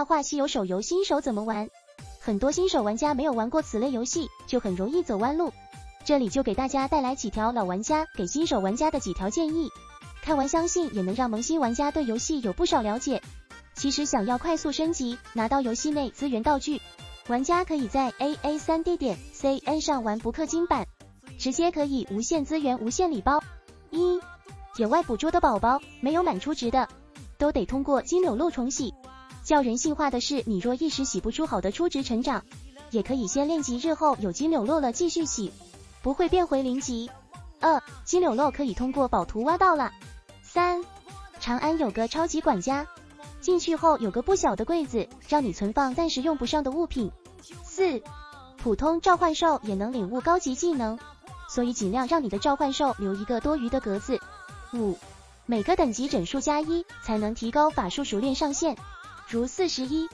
大话西游手游新手怎么玩？很多新手玩家没有玩过此类游戏，就很容易走弯路。这里就给大家带来几条老玩家给新手玩家的几条建议，看完相信也能让萌新玩家对游戏有不少了解。其实想要快速升级，拿到游戏内资源道具，玩家可以在 A A 三 D 点 C N 上玩不氪金版，直接可以无限资源、无限礼包。一野外捕捉的宝宝没有满出值的，都得通过金柳露重洗。较人性化的是，你若一时洗不出好的初值成长，也可以先练级，日后有金柳露了继续洗，不会变回零级。二金柳露可以通过宝图挖到了。三长安有个超级管家，进去后有个不小的柜子，让你存放暂时用不上的物品。四普通召唤兽也能领悟高级技能，所以尽量让你的召唤兽留一个多余的格子。五每个等级整数加一才能提高法术熟练上限。如四十一、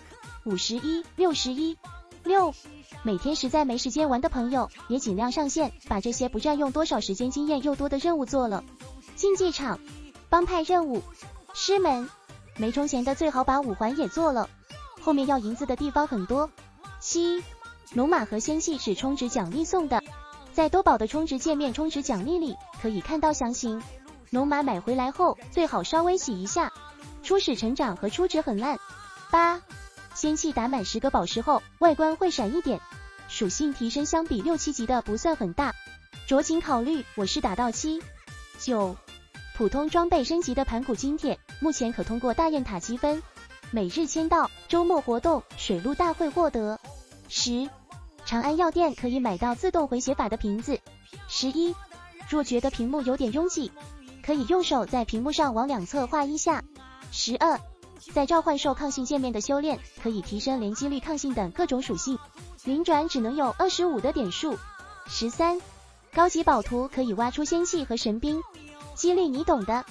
五十一、六十一、六，每天实在没时间玩的朋友，也尽量上线，把这些不占用多少时间、经验又多的任务做了。竞技场、帮派任务、师门，没充钱的最好把五环也做了，后面要银子的地方很多。七，龙马和仙器是充值奖励送的，在多宝的充值界面充值奖励里可以看到详情。龙马买回来后最好稍微洗一下，初始成长和初值很烂。八，仙气打满十个宝石后，外观会闪一点，属性提升相比六七级的不算很大，酌情考虑。我是打到七。九，普通装备升级的盘古金铁，目前可通过大雁塔积分、每日签到、周末活动、水陆大会获得。十，长安药店可以买到自动回血法的瓶子。十一，若觉得屏幕有点拥挤，可以用手在屏幕上往两侧画一下。十二。在召唤兽抗性界面的修炼，可以提升连击率、抗性等各种属性。灵转只能有二十五的点数。十三，高级宝图可以挖出仙器和神兵，几率你懂的。